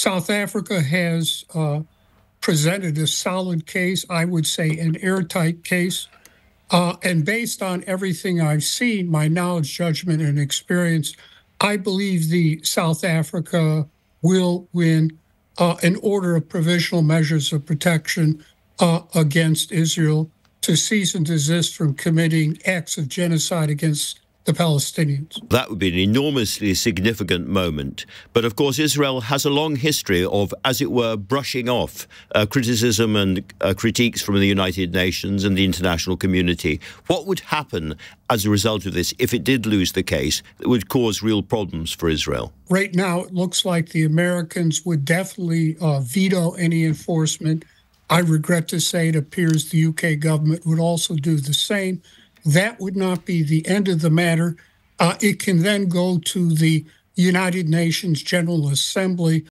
South Africa has uh, presented a solid case, I would say an airtight case. Uh, and based on everything I've seen, my knowledge, judgment, and experience, I believe the South Africa will win uh, an order of provisional measures of protection uh, against Israel to cease and desist from committing acts of genocide against the Palestinians. That would be an enormously significant moment. But of course, Israel has a long history of, as it were, brushing off uh, criticism and uh, critiques from the United Nations and the international community. What would happen as a result of this if it did lose the case that would cause real problems for Israel? Right now, it looks like the Americans would definitely uh, veto any enforcement. I regret to say it appears the UK government would also do the same. That would not be the end of the matter. Uh, it can then go to the United Nations General Assembly